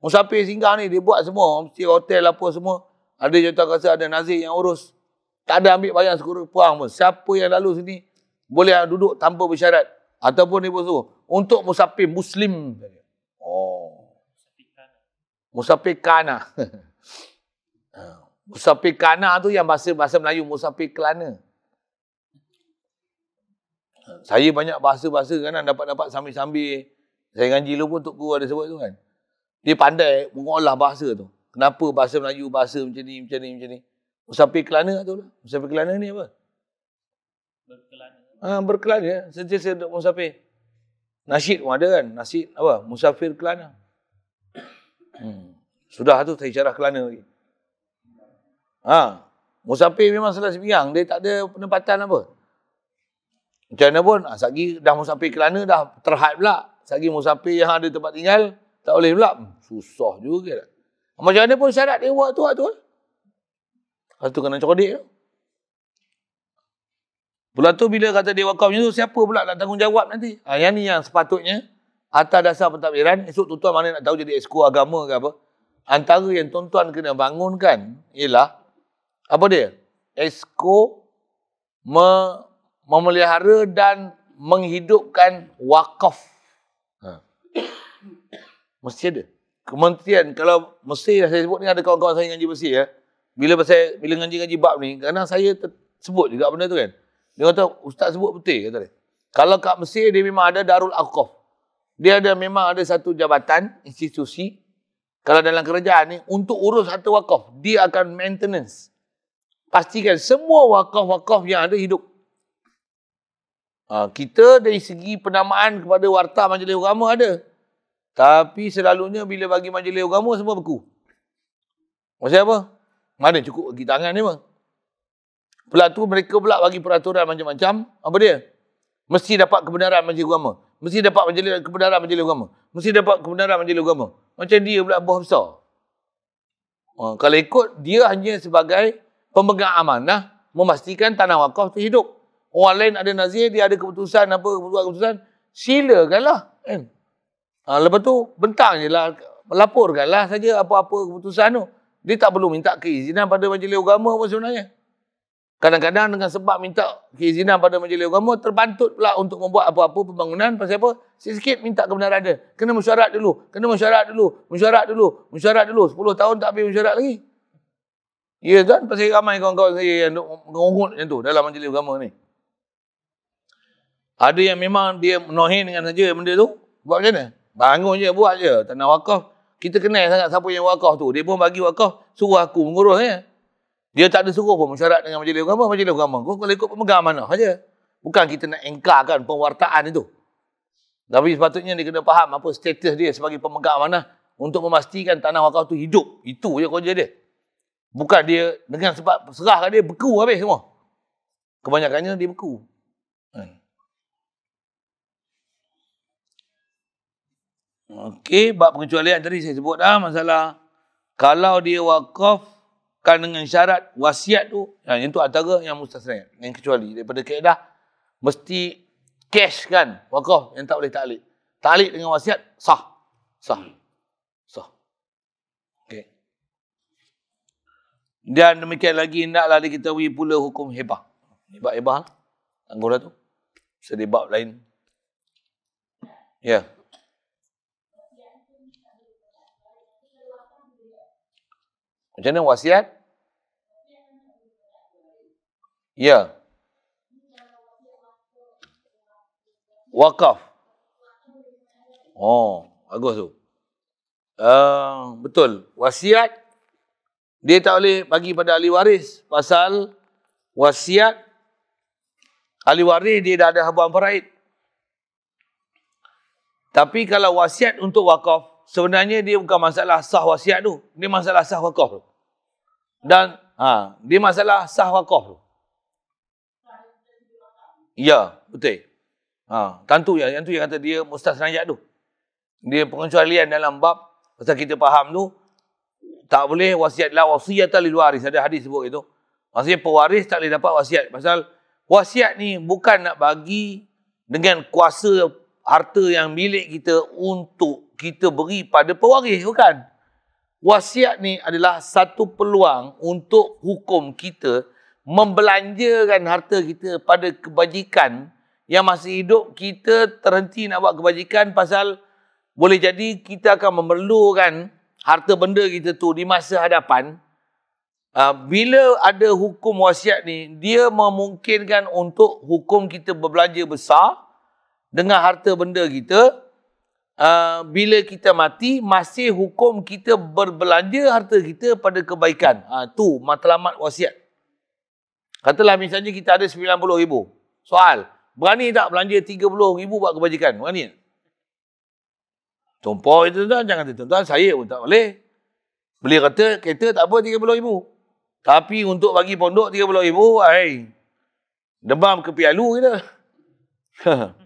Musafir singgah ni dia buat semua. Mesti hotel apa semua. Ada jatuh kuasa, ada nazir yang urus. Tak ada ambil bayar sekurang puang pun. Siapa yang lalu sini boleh duduk tanpa bersyarat. Ataupun dia suruh. Untuk musafir Muslim. Oh. Musafir kana. musafir kana tu yang bahasa bahasa Melayu. Musafir kelana. Saya banyak bahasa-bahasa kan dapat-dapat sambil-sambil. Saya ngaji dulu pun Tok Guru ada sebut tu kan. Dia pandai mengolah bahasa tu. Kenapa bahasa Melayu bahasa macam ni, macam ni, macam ni. Musafir kelana tu lah. Musafir kelana ni apa? Berkelana. Ha, berkelana. Ya. Sentiasa duduk musafir. Nasyid pun ada kan. Nasyid apa? Musafir kelana. Hmm. Sudah tu saya carah kelana lagi. Ha. Musafir memang salah sepinggang. Dia tak ada penempatan apa. Macam mana pun, ha, sagi dah musafir kelana dah terhad pula. Sagi musafir yang ada tempat tinggal, tak boleh pula. Hmm, susah juga. Macam mana pun syarat dia buat tu, tu. Lepas tu kena cerdik tu. Pula tu bila kata dia wakaf tu, siapa pula nak tanggungjawab nanti? Ha, yang ni yang sepatutnya, atas dasar pentadbiran, esok tuan-tuan mana nak tahu jadi esko agama ke apa. Antara yang tuan-tuan kena bangunkan, ialah, apa dia? Esko me memelihara dan menghidupkan wakaf. Ha. Mesti ada. Kementerian, kalau Mesir saya sebut ni ada kawan-kawan saya ngaji Mesir ya. Bila saya bila ngaji-ngaji bab ni, kadang saya sebut juga benda tu kan. Dia kata, Ustaz sebut betul kata dia. Kalau kat Mesir dia memang ada Darul Aqaf. Dia ada memang ada satu jabatan, institusi. Kalau dalam kerajaan ni, untuk urus satu wakaf, dia akan maintenance. Pastikan semua wakaf-wakaf yang ada hidup. Ha, kita dari segi penamaan kepada warta majlis agama ada. Tapi selalunya bila bagi majlis agama semua beku. Maksud apa? Mana cukup bagi tangan ni bang? Pula tu mereka pula bagi peraturan macam-macam. Apa dia? Mesti dapat kebenaran majlis agama. Mesti dapat majlis kebenaran majlis agama. Mesti dapat kebenaran majlis agama. Macam dia pula bos besar. Ha, kalau ikut, dia hanya sebagai pemegang amanah memastikan tanah wakaf tu hidup. Orang lain ada nazir, dia ada keputusan apa, buat keputusan. Silakanlah. Kan? Ha, lepas tu, bentang je lah. Laporkanlah saja apa-apa keputusan tu. Dia tak perlu minta keizinan pada majlis agama pun sebenarnya. Kadang-kadang dengan sebab minta keizinan pada majlis agama, terbantut pula untuk membuat apa-apa pembangunan. Pasal apa? Sikit-sikit minta kebenaran dia. Kena mesyuarat dulu. Kena mesyuarat dulu. Mesyuarat dulu. Mesyuarat dulu. 10 tahun tak habis mesyuarat lagi. Ya kan? Pasal ramai kawan-kawan saya yang mengungut macam tu dalam majlis agama ni. Ada yang memang dia menohin dengan saja benda tu. Buat macam mana? Bangun je, buat je. Tanah wakaf. Kita kenal sangat siapa yang wakaf tu. Dia pun bagi wakaf, suruh aku mengurus ya. Dia tak ada suruh pun mesyuarat dengan majlis agama, majlis agama. Kau kalau ikut pemegang mana saja. Bukan kita nak engkarkan pewartaan itu. Tapi sepatutnya dia kena faham apa status dia sebagai pemegang mana untuk memastikan tanah wakaf tu hidup. Itu je kerja dia. Bukan dia dengan sebab serahkan dia beku habis semua. Kebanyakannya dia beku. Hmm. Okey, bab pengecualian tadi saya sebut dah masalah kalau dia wakafkan dengan syarat wasiat tu, yang itu antara yang mustasna, yang kecuali daripada kaedah mesti cash kan wakaf yang tak boleh taklid. Taklid dengan wasiat sah. Sah. Sah. Okey. Dan demikian lagi hendaklah diketahui pula hukum hebah. Hebah-hebah lah. Anggora tu. Sedih bab lain. Ya. Yeah. Macam mana wasiat? Ya. Wakaf. Oh, bagus tu. Uh, betul. Wasiat dia tak boleh bagi pada ahli waris pasal wasiat ahli waris dia dah ada habuan faraid. Tapi kalau wasiat untuk wakaf, sebenarnya dia bukan masalah sah wasiat tu. Dia masalah sah wakaf tu. Dan ha, dia masalah sah wakaf tu. Ya, betul. Ha, tentu ya, yang tu yang kata dia mustasnayat tu. Dia pengecualian dalam bab pasal kita faham tu tak boleh wasiat la wasiyata lil waris. Ada hadis sebut itu. Maksudnya pewaris tak boleh dapat wasiat pasal wasiat ni bukan nak bagi dengan kuasa harta yang milik kita untuk kita beri pada pewaris bukan. Wasiat ni adalah satu peluang untuk hukum kita membelanjakan harta kita pada kebajikan yang masih hidup. Kita terhenti nak buat kebajikan pasal boleh jadi kita akan memerlukan harta benda kita tu di masa hadapan. Uh, bila ada hukum wasiat ni dia memungkinkan untuk hukum kita berbelanja besar dengan harta benda kita uh, bila kita mati masih hukum kita berbelanja harta kita pada kebaikan uh, tu matlamat wasiat katalah misalnya kita ada 90 ribu soal Berani tak belanja 30 ribu buat kebajikan? Berani? Tumpah itu tuan, jangan tuan, saya pun tak boleh. Beli kata, kereta tak apa 30 ribu. Tapi untuk bagi pondok 30 ribu, hai, demam ke pialu kita.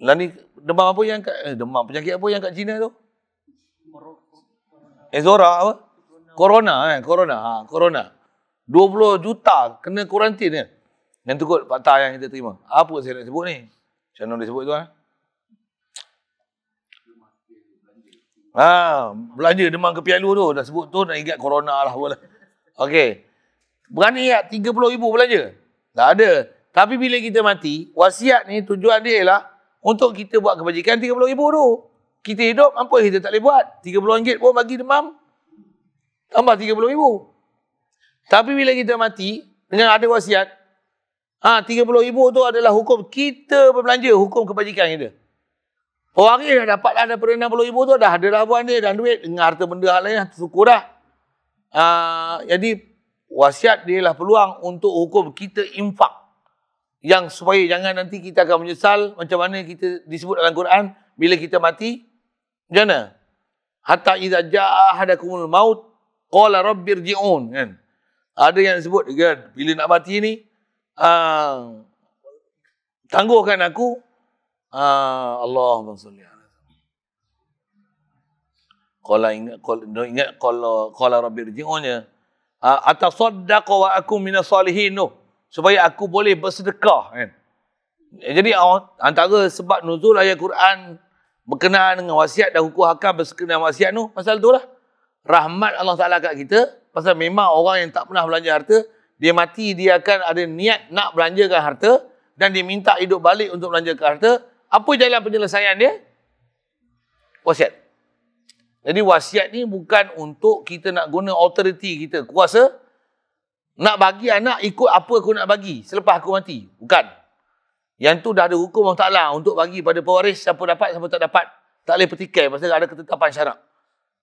Lah ni, demam apa yang kat, eh, demam penyakit apa yang kat China tu? Ezora apa? Corona eh, corona. Ha, corona. 20 juta kena kuarantin eh. Yang tu kot fakta yang kita terima. Apa saya nak sebut ni? Macam mana dia sebut tu? Ha? ha, belanja demam ke pialu tu. Dah sebut tu, nak ingat corona lah. Okey. Berani tak 30 ribu belanja? Tak ada. Tapi bila kita mati, wasiat ni tujuan dia ialah untuk kita buat kebajikan 30 ribu tu. Kita hidup, apa kita tak boleh buat? 30 ringgit pun bagi demam. Tambah 30 ribu. Tapi bila kita mati, dengan ada wasiat, Ha, 30 ribu tu adalah hukum kita berbelanja, hukum kebajikan kita. Orang ni dah dapat dah daripada 60 ribu tu, dah ada labuan dia dan duit dengan harta benda hal lain, syukur dah. Ha, jadi, wasiat dia lah peluang untuk hukum kita infak. Yang supaya jangan nanti kita akan menyesal macam mana kita disebut dalam Quran, bila kita mati, macam mana? Hatta iza ja'a hadakumul maut, qala rabbirji'un. Kan? Ada yang sebut, kan? bila nak mati ni, uh, tangguhkan aku uh, Allah salli Qala ingat qala ingat qala qala rabbi rji'unnya uh, atasaddaqa wa aku minas salihin no supaya aku boleh bersedekah kan? Jadi antara sebab nuzul ayat Quran berkenaan dengan wasiat dan hukum hakam berkenaan wasiat tu pasal tu lah. Rahmat Allah Taala kat kita pasal memang orang yang tak pernah belanja harta dia mati dia akan ada niat nak belanjakan harta dan dia minta hidup balik untuk belanjakan harta. Apa jalan penyelesaian dia? Wasiat. Jadi wasiat ni bukan untuk kita nak guna authority kita kuasa nak bagi anak ikut apa aku nak bagi selepas aku mati bukan yang tu dah ada hukum Allah Ta'ala untuk bagi pada pewaris siapa dapat siapa tak dapat tak boleh petikai pasal ada ketetapan syarak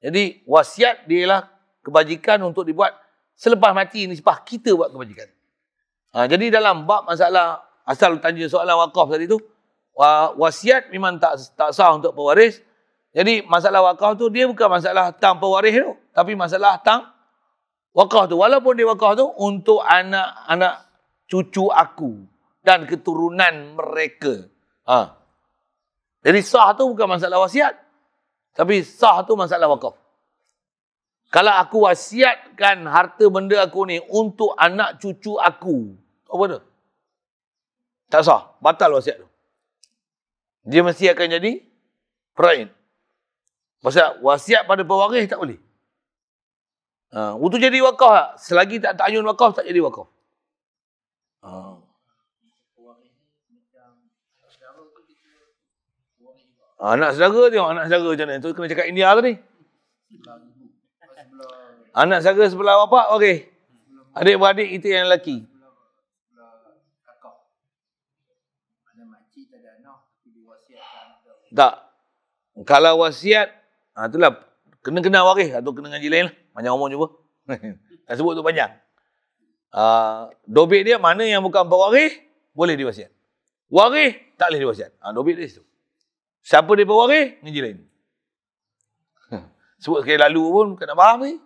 jadi wasiat dia ialah kebajikan untuk dibuat selepas mati ni selepas kita buat kebajikan. Ha, jadi dalam bab masalah asal tanya soalan wakaf tadi tu wasiat memang tak tak sah untuk pewaris. Jadi masalah wakaf tu dia bukan masalah tang pewaris tu, tapi masalah tang wakaf tu. Walaupun dia wakaf tu untuk anak-anak cucu aku dan keturunan mereka. Ha. Jadi sah tu bukan masalah wasiat. Tapi sah tu masalah wakaf. Kalau aku wasiatkan harta benda aku ni untuk anak cucu aku. Apa tu? Tak sah. Batal wasiat tu. Dia mesti akan jadi perain. Pasal wasiat pada pewaris tak boleh. Ha, wudu jadi wakaf tak? Selagi tak ta'ayun wakaf, tak jadi wakaf. Ha. Ha, anak saudara tengok anak saudara macam mana. Itu kena cakap India tadi. Anak saudara sebelah bapak, okey. Adik-beradik itu yang lelaki. Tak. Kalau wasiat, ha, itulah. Kena-kena waris atau kena ngaji lain lah. Panjang umur cuba. Dah sebut tu panjang. Uh, dobit dia mana yang bukan pewaris, boleh diwasiat. Waris, tak boleh diwasiat. Ha, dobit dia situ. Siapa dia pewaris, ngaji lain. sebut sekali lalu pun, kena faham ni.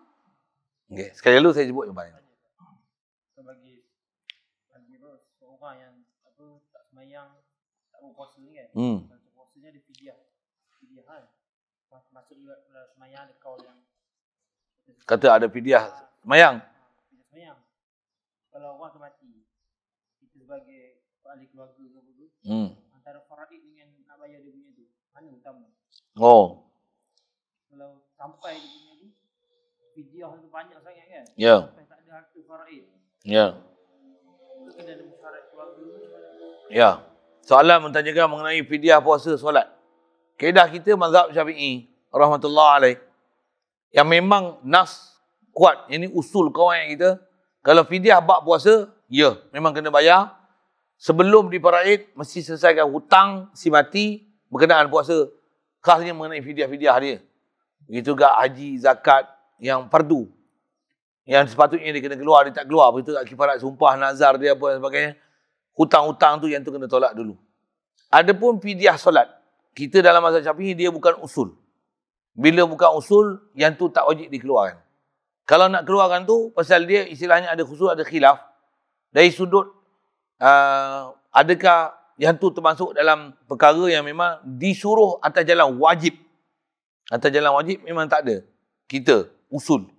Okay. Sekali lalu saya sebut yang paling. Sebagai bagi seorang yang apa tak semayang tak berpuasa ni kan. Hmm. Puasanya ada fidyah. Fidyah kan. Mas- Masuk juga kalau semayang ada kaul yang Kata ada fidyah semayang. Ah, fidyah semayang. Kalau orang tu mati, kita sebagai ahli keluarga ke apa tu, Hmm. antara faraid dengan nak bayar dia punya tu, mana utama? Oh, Kalau sampai dia punya tu, fidyah tu banyak sangat kan? ya. Sampai tak ada harta faraid. Ya. Kena ada musyarat keluarga? Ya. Soalan mentanyakan mengenai fidyah puasa solat. Kedah kita mazhab Syafi'i rahmatullah alaih yang memang nas kuat. Ini usul kawan kita. Kalau fidyah bab puasa, ya, memang kena bayar. Sebelum diparaid, mesti selesaikan hutang si mati berkenaan puasa. Khasnya mengenai fidyah-fidyah dia. Begitu juga haji, zakat yang fardu. Yang sepatutnya dia kena keluar, dia tak keluar. Begitu tak kifarat sumpah, nazar dia apa dan sebagainya. Hutang-hutang tu yang tu kena tolak dulu. Adapun fidyah solat. Kita dalam mazhab syafi'i dia bukan usul. Bila bukan usul, yang tu tak wajib dikeluarkan. Kalau nak keluarkan tu, pasal dia istilahnya ada khusus, ada khilaf. Dari sudut, uh, adakah yang tu termasuk dalam perkara yang memang disuruh atas jalan wajib. Atas jalan wajib memang tak ada. Kita, usul.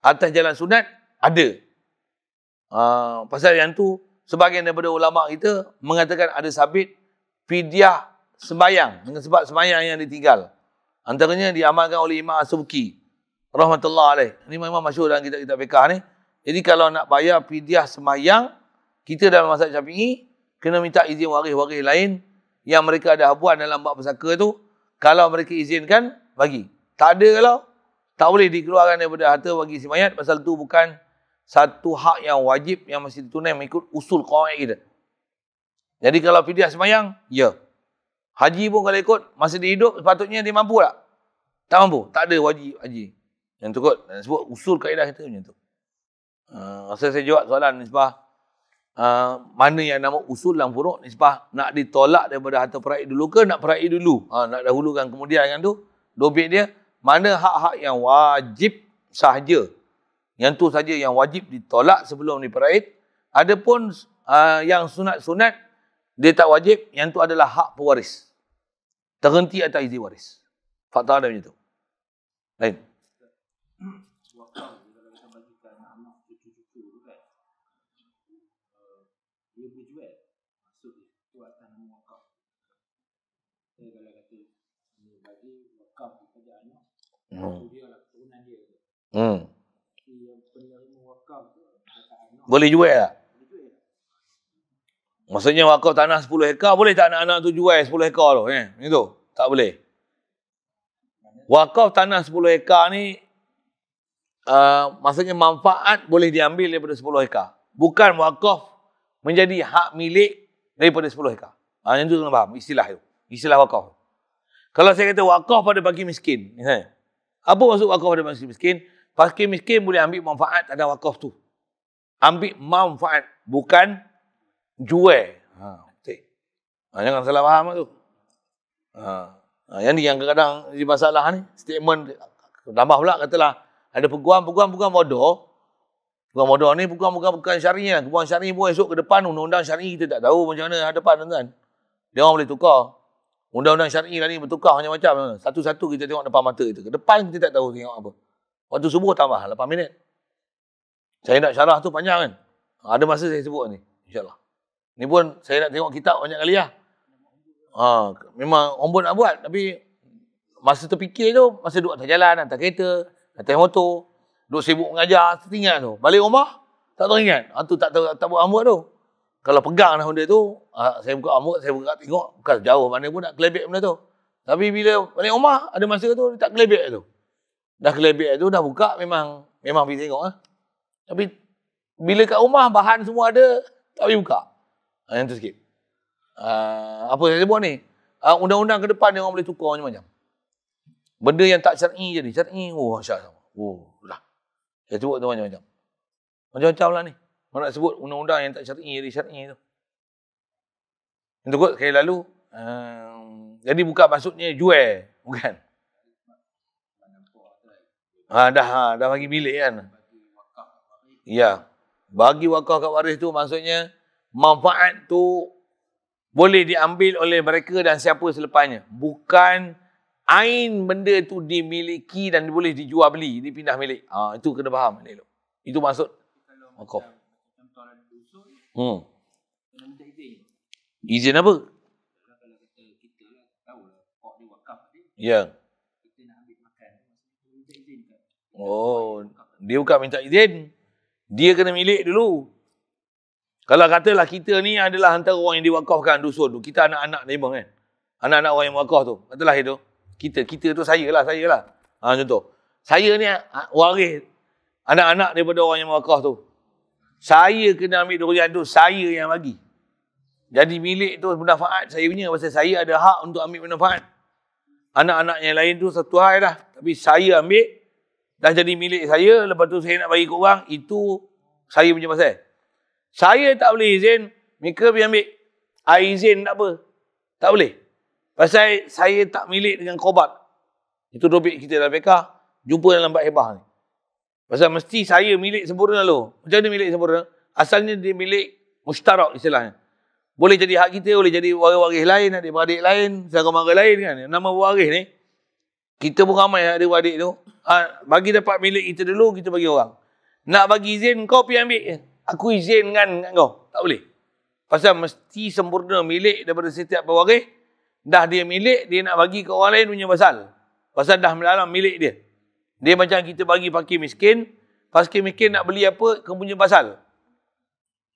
Atas jalan sunat, ada. Uh, pasal yang tu, sebahagian daripada ulama kita mengatakan ada sabit fidyah sembayang dengan sebab sembayang yang ditinggal. Antaranya diamalkan oleh Imam As-Subki rahmatullah alaih. Ini memang masyhur dalam kitab-kitab fiqh ni. Jadi kalau nak bayar fidyah sembayang, kita dalam mazhab Syafi'i kena minta izin waris-waris lain yang mereka ada habuan dalam bab pesaka tu. Kalau mereka izinkan, bagi. Tak ada kalau tak boleh dikeluarkan daripada harta bagi si mayat pasal tu bukan satu hak yang wajib yang mesti ditunai mengikut usul kawaid kita. Jadi kalau fidyah semayang, ya. Haji pun kalau ikut masa dia hidup sepatutnya dia mampu tak? Tak mampu. Tak ada wajib haji. Yang tu kot. Dan sebut usul kaedah kita macam tu. Uh, rasa saya jawab soalan nisbah uh, mana yang nama usul dalam furuk nisbah nak ditolak daripada harta peraid dulu ke nak peraid dulu? Uh, nak dahulukan kemudian kan tu. Dobit dia mana hak-hak yang wajib sahaja. Yang tu saja yang wajib ditolak sebelum diperaid. Adapun uh, yang sunat-sunat dia tak wajib, yang tu adalah hak pewaris. Terhenti atas izin waris. Fakta ada macam tu. Lain. Hmm. Hmm. Boleh jual tak? Maksudnya wakaf tanah 10 hektar, boleh tak anak-anak tu jual 10 hektar tu? Eh? Itu? Tak boleh. Wakaf tanah 10 hektar ni, uh, maksudnya manfaat boleh diambil daripada 10 hektar. Bukan wakaf menjadi hak milik daripada 10 hektar. Ha, yang tu kena faham, istilah tu. Istilah wakaf. Kalau saya kata wakaf pada bagi miskin, misalnya. Apa maksud wakaf pada bagi miskin? Fakir miskin boleh ambil manfaat ada wakaf tu. Ambil manfaat, bukan jual. Ha, betul. Ha, jangan salah faham tu. Ha, ha, yang ni yang kadang-kadang jadi masalah ni, statement tambah pula katalah ada peguam, peguam, bodoh. Peguam bodoh ni peguam bukan bukan syar'i lah. Peguam syar'i pun esok ke depan undang-undang syar'i kita tak tahu macam mana hadapan tuan. Dia orang boleh tukar. Undang-undang syar'i lah ni bertukar macam-macam. Satu-satu kita tengok depan mata kita. Ke depan kita tak tahu tengok apa. Waktu subuh tambah 8 minit. Saya nak syarah tu panjang kan. Ada masa saya sebut ni. InsyaAllah. Ni pun saya nak tengok kitab banyak kali lah. Ha, memang ombud nak buat. Tapi masa terfikir tu, masa duduk atas jalan, atas kereta, atas motor, duduk sibuk mengajar, tertinggal tu. Balik rumah, tak teringat. Ha, tu tak, tak, tak buat rambut tu. Kalau pegang dah benda tu, ha, saya buka rambut, saya buka tengok, bukan jauh mana pun nak kelebek benda tu. Tapi bila balik rumah, ada masa tu, dia tak kelebek tu. Dah kelebek tu, dah buka, memang memang pergi tengok lah. Tapi bila kat rumah, bahan semua ada, tak boleh buka. Ha, yang tu sikit. Uh, apa saya sebut ni? uh, undang-undang ke depan dia orang boleh tukar macam-macam. Benda yang tak syar'i jadi syar'i. Oh, masya Allah. Oh, lah. Saya sebut tu macam-macam. Macam-macam lah ni. Mana nak sebut undang-undang yang tak syar'i jadi syar'i tu. Untuk kot sekali lalu. Um, jadi bukan maksudnya jual. Bukan. Ha, dah, ha, dah bagi milik kan. Ya. Bagi wakaf kat waris tu maksudnya manfaat tu boleh diambil oleh mereka dan siapa selepasnya. Bukan ain benda tu dimiliki dan boleh dijual beli, dipindah milik. Ha, itu kena faham. Itu maksud wakaf. Hmm. Izin apa? Ya. Oh, dia bukan minta izin. Dia kena milik dulu. Kalau katalah kita ni adalah antara orang yang diwakafkan dusun tu. Kita anak-anak ni kan. Anak-anak orang yang wakaf tu. Katalah itu. Kita, kita tu saya lah, saya lah. Ha, contoh. Saya ni ha, waris anak-anak daripada orang yang wakaf tu. Saya kena ambil durian tu, saya yang bagi. Jadi milik tu manfaat saya punya. Pasal saya ada hak untuk ambil manfaat. Anak-anak yang lain tu satu hal dah. Tapi saya ambil, dah jadi milik saya. Lepas tu saya nak bagi ke orang, itu saya punya pasal. Saya tak boleh izin, mereka pergi ambil. I izin tak apa. Tak boleh. Pasal saya tak milik dengan kobat. Itu dobit kita dalam pekah. Jumpa dalam bak hebah ni. Pasal mesti saya milik sempurna lo. Macam mana milik sempurna? Asalnya dia milik mustarak istilahnya. Boleh jadi hak kita, boleh jadi waris-waris lain, adik-beradik lain, saudara mara lain kan. Nama waris ni, kita pun ramai adik-beradik tu. Ha, bagi dapat milik kita dulu, kita bagi orang. Nak bagi izin, kau pergi ambil aku izin dengan kau. Tak boleh. Pasal mesti sempurna milik daripada setiap pewaris. Dah dia milik, dia nak bagi ke orang lain punya pasal. Pasal dah melalang milik dia. Dia macam kita bagi fakir miskin. Fakir miskin nak beli apa, kau punya pasal.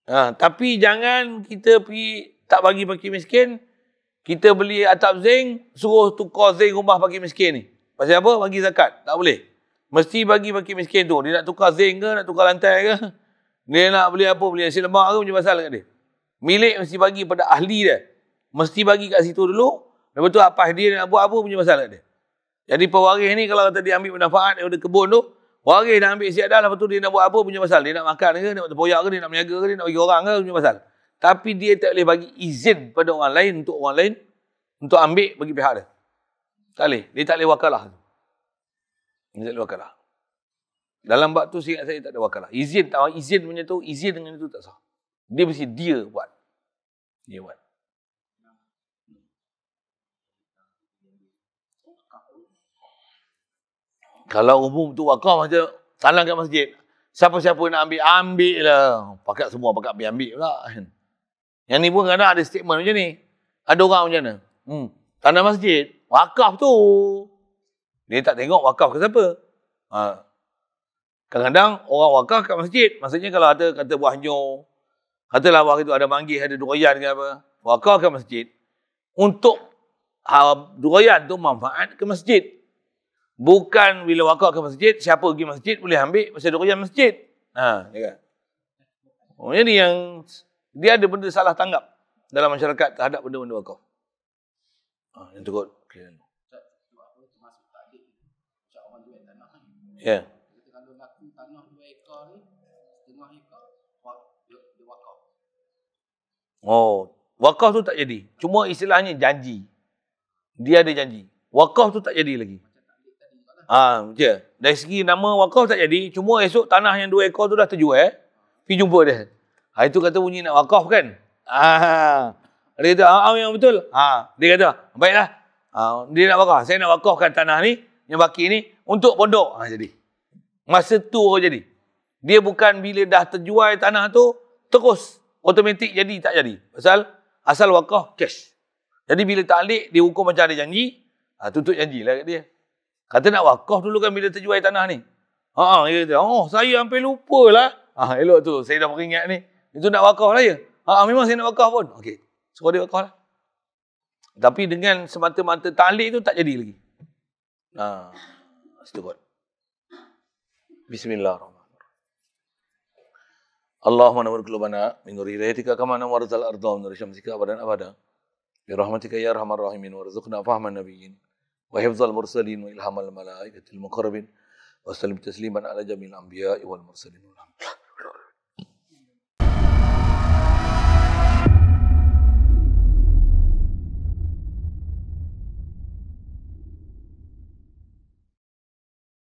Ha, tapi jangan kita pergi tak bagi fakir miskin. Kita beli atap zinc, suruh tukar zinc rumah fakir miskin ni. Pasal apa? Bagi zakat. Tak boleh. Mesti bagi fakir miskin tu. Dia nak tukar zinc ke, nak tukar lantai ke. Dia nak beli apa, beli nasi lemak ke punya pasal kat dia. Milik mesti bagi pada ahli dia. Mesti bagi kat situ dulu. Lepas tu apa dia nak buat apa punya pasal kat dia. Jadi pewaris ni kalau kata dia ambil manfaat daripada kebun tu, waris dah ambil siap dah, lepas tu dia nak buat apa punya pasal. Dia nak makan ke, dia nak terpoyak ke, dia nak meniaga ke, dia nak bagi orang ke punya pasal. Tapi dia tak boleh bagi izin pada orang lain untuk orang lain untuk ambil bagi pihak dia. Tak boleh. Dia tak boleh wakalah. Dia tak boleh wakalah. Dalam bab tu saya saya tak ada wakalah. Izin tak izin punya tu, izin dengan itu tak sah. Dia mesti dia buat. Dia buat. Kalau umum tu wakaf macam tanah kat masjid. Siapa-siapa nak ambil, ambil lah. Pakat semua pakat ambil, ambil pula. Yang ni pun kadang ada statement macam ni. Ada orang macam mana? Hmm. Tanah masjid, wakaf tu. Dia tak tengok wakaf ke siapa. Ha. Kadang-kadang orang wakaf kat masjid. Maksudnya kalau ada kata buah nyo, katalah wakaf itu ada manggis, ada durian ke apa. Wakaf kat masjid. Untuk ha, durian tu manfaat ke masjid. Bukan bila wakaf ke masjid, siapa pergi masjid boleh ambil pasal durian masjid. Ha, ya kan? Oh, jadi yang dia ada benda salah tanggap dalam masyarakat terhadap benda-benda wakaf. Ha, yang turut. Okay. Ya. Yeah. Oh, wakaf tu tak jadi. Cuma istilahnya janji. Dia ada janji. Wakaf tu tak jadi lagi. Ah, ha, je. Dari segi nama wakaf tak jadi, cuma esok tanah yang dua ekor tu dah terjual eh. Pergi jumpa dia. Ha, itu kata bunyi nak wakaf kan? Ah. Dia kata, ah, yang betul. Ha, dia kata, baiklah. Ha, dia nak wakaf. Saya nak wakafkan tanah ni, yang baki ni, untuk pondok. Ha, jadi. Masa tu jadi. Dia bukan bila dah terjual tanah tu, terus automatik jadi tak jadi. Pasal asal wakaf cash. Jadi bila tak alik, dia hukum macam ada janji, ha, tutup janji lah kat dia. Kata nak wakaf dulu kan bila terjual tanah ni. Ha, ha dia kata, oh saya hampir lupa lah. Ha, elok tu, saya dah peringat ni. Itu nak wakaf lah ya. Ha, ha, memang saya nak wakaf pun. Okey, suruh dia wakaf lah. Tapi dengan semata-mata talik tu tak jadi lagi. Ha, situ kot. Bismillahirrahmanirrahim. اللهم نور قلوبنا من نور هدايتك كما نورت الأرض من نور شمسك ابدا ابدا برحمتك يا ارحم الراحمين وارزقنا فهم النبيين وحفظ المرسلين والهام الملائكه المقربين وسلم تسليما على جميع الانبياء والمرسلين والحمد لله